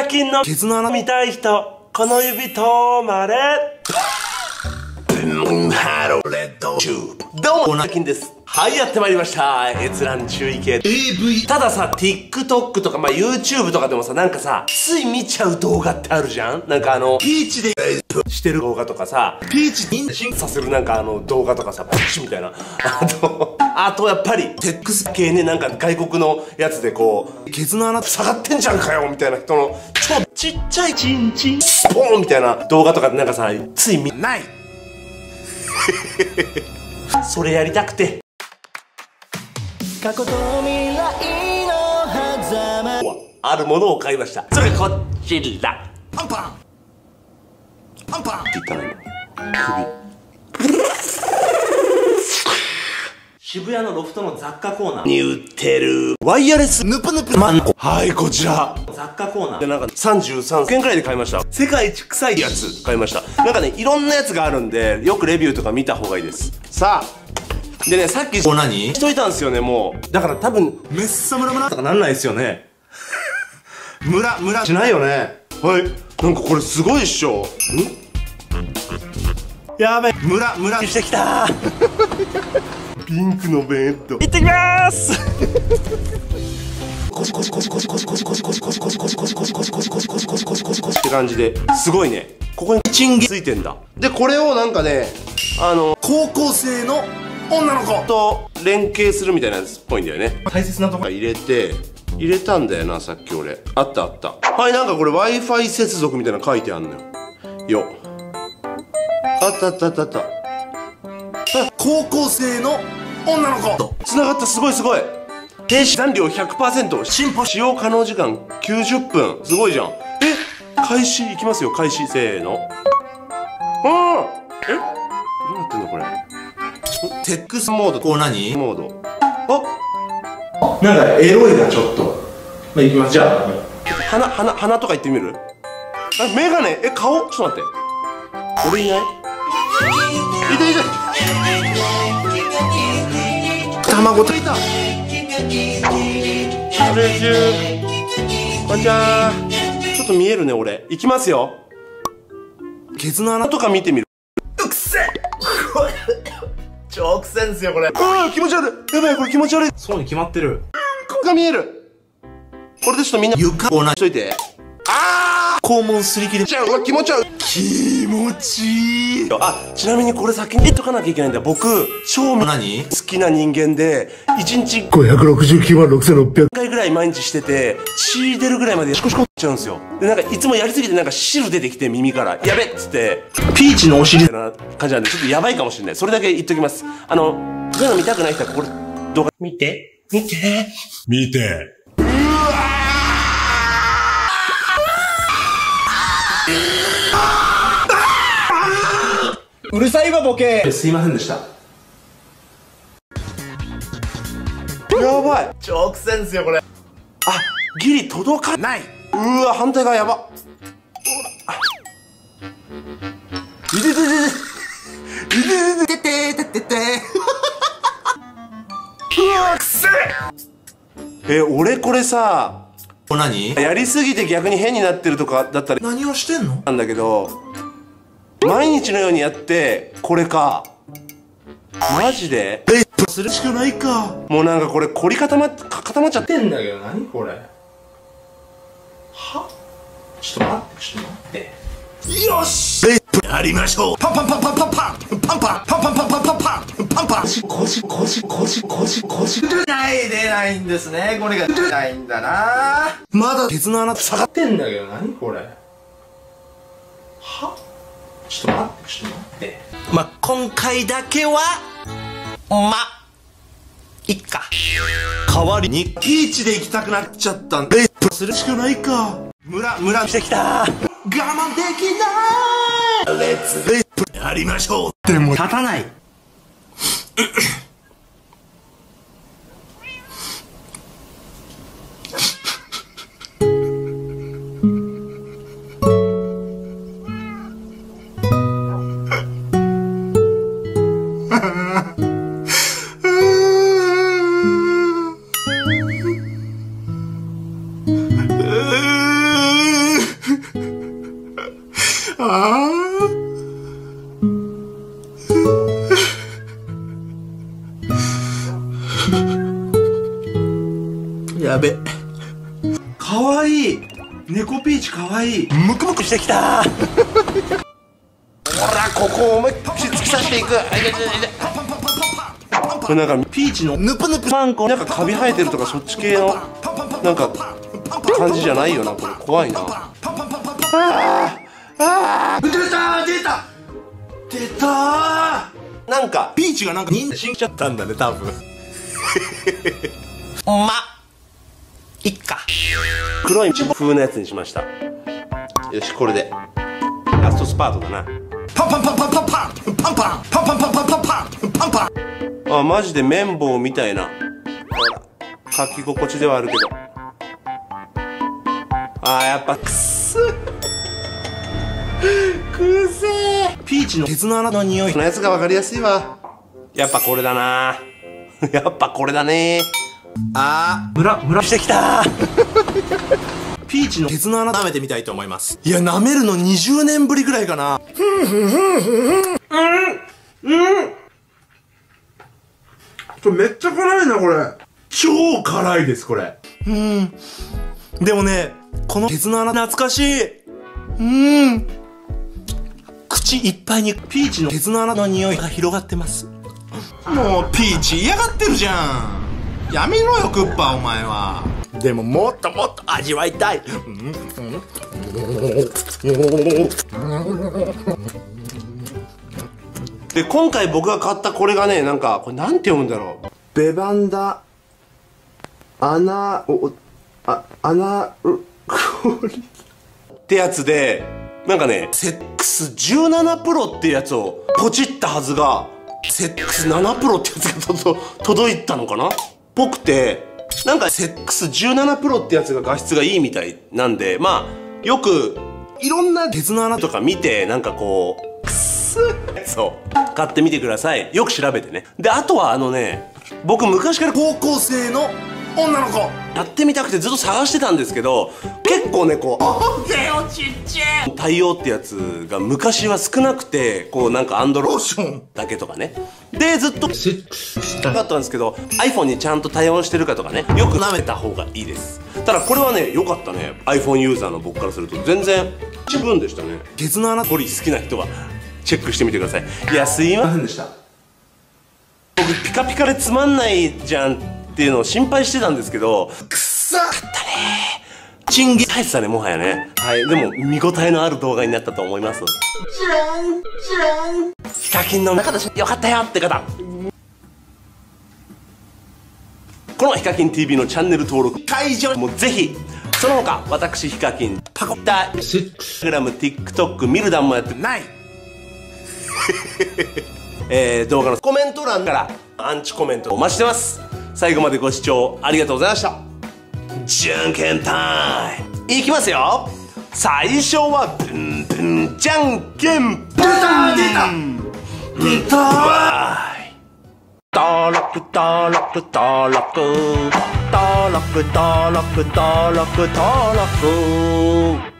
カキンのケツの穴見たい人、この指止まれ。ハローレッドチューブ。どうも、ナキンです。はい、やってまいりました。閲覧注意系。AV。たださ、TikTok とか、まあ、YouTube とかでもさ、なんかさ、つい見ちゃう動画ってあるじゃん？なんかあの、ピーチで、してる動画とかさ、ピーチに進させるなんかあの動画とかさ、プッシュみたいな。あと、あとやっぱり、テックス系ね、なんか外国のやつでこう、ケツの穴下がってんじゃんかよみたいな人の、超ちっちゃいチンチン、スポーンみたいな動画とかでなんかさ、つい見、ない。それやりたくて。過去と未来の狭間。あるものを買いました。それこちら。パンパン。パンパン。って言ったの今首。渋谷のロフトの雑貨コーナー。に売ってる。ワイヤレスヌプヌプ。マンコはいこちら。雑貨コーナー。でなんか33件くらいで買いました。世界一臭いやつ買いました。なんかねいろんなやつがあるんでよくレビューとか見た方がいいです。さあでね、さっき、こう何？しといたんですよね、もう。だから多分、めっさムラムラとかなんないですよね。ムラ、ムラしないよね。はい。なんかこれすごいっしょ。ん？やべ、ムラ、ムラしてきた ピンクのベッド。行ってきまーすって感じですごいねここにチンゲついてんだでこれをなんかねあの高校生の女の子と連携するみたいなやつっぽいんだよね。大切なとこ。入れて入れたんだよなさっき俺。あったあった。はいなんかこれ w i f i 接続みたいなの書いてあんのよ。よ。あったあったあったあった。高校生の女の子。繋がったすごいすごい。停止残量100%進歩使用可能時間90分。すごいじゃん。え開始いきますよ開始せーのテックスモードこう何？モード。あ？なんかエロいなちょっと。まあいきますじゃあ鼻鼻鼻とか言ってみる？あメガネえ顔？ちょっと待って。俺いない？いたいた卵と。いたこれ中。こんにちは。ちょっと見えるね俺。いきますよ。ケツの穴とか見てみる？超苦戦ですよこれ。うわ気持ち悪い。やばいこれ気持ち悪い。そうに決まってる。ここが見える。これでちょっとみんな。床。をなしといて。ああ肛門すり切れ。ちゃううわ気持ち悪い気持ちいい。あちなみにこれ先に言っとかなきゃいけないんだ僕超何？好きな人間で1日569万6600回ぐらい毎日してて血出るぐらいまでシコシコっちゃうんですよ。でなんかいつもやりすぎてなんか汁出てきて耳から。やべっつってピーチのお尻みたいな感じなんでちょっとやばいかもしれない。それだけ言っときます。あのそういうの見たくない人はこれ動画。見て。見て。見てうるさいわボケ。すいませんでした。やばい。超苦戦ですよこれ。あギリ届かない。うわ反対側やば。いてててていてててててててうわくせえ俺これさ何やりすぎて逆に変になってるとかだったら何をしてんのなんだけど毎日のようにやってこれかマジでレイプするしかないか。もうなんかこれ凝り固まっ固まっちゃってんだけど何これ？は？ちょっと待ってちょっと待って。よし！レイプやりましょう。パンパンパンパンパン。パンパンパンパンパンパンパンパンパン。パンパンパン腰腰腰腰腰腰ない出ないんですね。これが。出ないんだな。まだ鉄の穴。下がってんだけど何これ？はちょっと待ってちょっと待って。まあ今回だけはまいっか。代わりにピーチで行きたくなっちゃったんでレイプするしかないか。ムラムラしてきた。我慢できない。レッツレイプやりましょう。でも立たない かわい。い猫ピーチかわい。いムクムクしてきた。ほらここを思いっきり突き刺していく。これなんかピーチのヌプヌプ。パン粉なんかカビ生えてるとかそっち系のなんか感じじゃないよな。これ怖いな。ああ出た出た。出た。なんかピーチがなんか認識しちゃったんだね多分。まいっか。黒い風のやつにしました。よしこれで。ラストスパートだな。パンパンパンパンパンパンパンパンパンパンパンパンパンパンパン。パンパンあマジで綿棒みたいな。ほら書き心地ではあるけど。あーやっぱくっすくせえピーチの鉄の穴の匂い。このやつが分かりやすいわ。やっぱこれだな。やっぱこれだねあ。ームラムラ。してきた。ピーチの鉄の穴舐めてみたいと思います。いや舐めるの20年ぶりぐらいかな。これめっちゃ辛いなこれ。超辛いですこれ。うん。でもねこの鉄の穴懐かしい。うん。口いっぱいに。ピーチの鉄の穴の匂いが広がってます。もうピーチ嫌がってるじゃんやめろよクッパお前は。でももっともっと味わいたい。で今回僕が買ったこれがねなんかこれなんて読むんだろう。ベバンダアナおあアナってやつでなんかねセックス17プロってやつをポチったはずがセックス7プロってやつが届いたのかな？ぽくてなんかセックス17プロってやつが画質がいいみたいなんでまあよくいろんな鉄の穴とか見てなんかこうくっすそう買ってみてください。よく調べてね。であとはあのね僕昔から高校生の女の子。やってみたくてずっと探してたんですけど結構ねこう 対応ってやつが昔は少なくてこうなんかアンドロローション。だけとかね。でずっとセックスしただったんですけど iPhone にちゃんと対応してるかとかねよく舐めた方がいいです。ただこれはね良かったね。iPhone ユーザーの僕からすると。全然十分でしたね。鉄の穴ポリ好きな人はチェックしてみてください。いやすいませんでした？僕ピカピカでつまんないじゃんっていうのを心配してたんですけどくっさチンゲ入ってたねもはやね。はい。でも見応えのある動画になったと思います。ヒカキンの中でよかったよって方。このヒカキン TV のチャンネル登録会場もうぜひその他私ヒカキン。パコッタセックス Instagram、TikTok、ミルダンもやって。ない。えー、動画のコメント欄からアンチコメントお待ちしてます最後までご視聴ありがとうございました。じゃんけんタイムいきますよ。最初はブンブンじゃんけん出た出た出たバイ登録登録登録登録登録登録登録